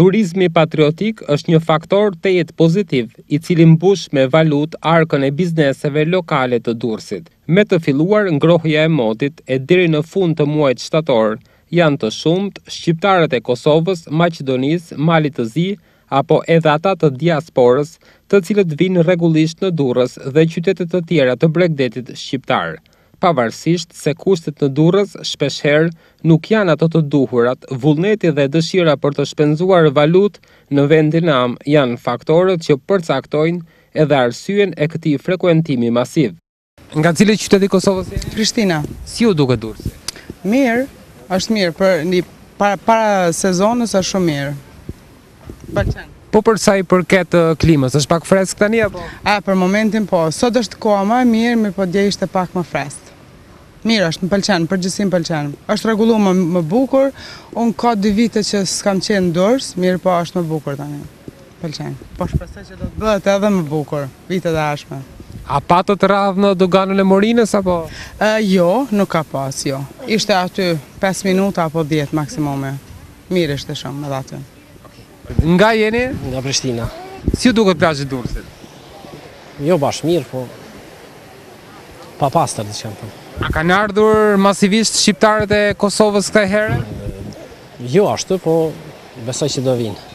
Turizmi patriotik është një faktor tejet pozitiv, i cili mbush me valutë arkën e bizneseve lokale të Durrësit. Me të filluar ngrohja e motit e deri në fund të muajit shtator, janë të shumtë shqiptarët e Kosovës, Maqedonisë, Malit të Zi, apo edhe ata të diasporës, të cilët vijnë rregullisht në Durrës dhe qytete të tjera të bregdetit shqiptar, pavarësisht se kushtet në Durrës shpeshherë nuk janë ato të duhurat, vullneti dhe dëshira për të shpenzuar valutë në vendin amë janë faktorët që përcaktojnë edhe arsyen e këtij frekuentimi masiv. Nga cili qytet i Kosovës jeni? Prishtina. Si ju duket Durrësi? Mirë, është mirë për një para, para sezonës është shumë mirë. Pëlqen. Po për sa i përket uh, klimës, është pak fresk tani apo? A për momentin po. Sot është koha më e mirë, mirëpo dje ishte pak më fresk. Mirë është, më pëlqen, përgjithësi më pëlqen. Është rregulluar më, më bukur. Unë ka dy vite që s'kam qenë në Durrës, mirëpo është më bukur tani. Pëlqen. Po shpresoj që do të bëhet edhe më bukur vitet e ardhshme. A patët radhë në doganën e Morinës apo? Jo, nuk ka pas, jo. Ishte aty pesë minuta apo dhjetë maksimumi. Mirë ishte shumë edhe aty. Nga jeni? Nga Prishtina. Si ju duket plazhi i Durrësit? Jo bash mirë, po papastër të qenë thënë. A kanë ardhur masivisht shqiptarët e Kosovës kësaj herë? Jo ashtu, po besoj që do vinë.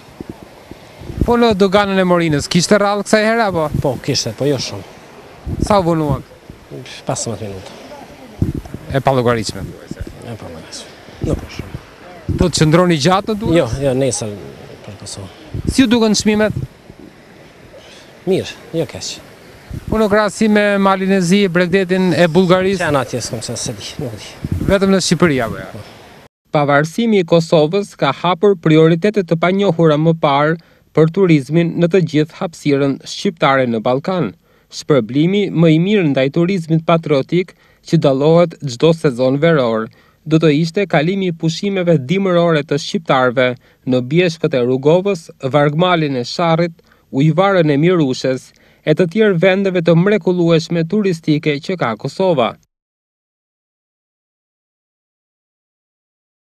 Po në doganën e Morinës, kishte radhë kësaj herë apo? Po, kishte, po jo shumë. Sa u vonuat? 15 minuta. E papërfillshme. E papërfillshme. Nuk po shumë. Do të qëndroni gjatë në Durrës? Jo, jo, nesër për Kosovë. Si ju duken çmimet? Mirë, jo keq. Po në krahasim me Malin e Zi, bregdetin e Bullgarisë? S'kam qenë atje, s'e di, nuk di. Vetëm në Shqipëri apo ja? Po. Pavarësimi i Kosovës ka hapur prioritete të panjohura më parë për turizmin në të gjithë hapësirën shqiptare në Ballkan, shpërblimi më i mirë ndaj turizmit patriotik që dallohet çdo sezon veror, do të ishte kalimi i pushimeve dimërore të shqiptarëve në bjeshkët e Rugovës, Vargmalin e Sharrit, Ujvarën e Mirushës, e të tjerë vendeve të mrekullueshme turistike që ka Kosova.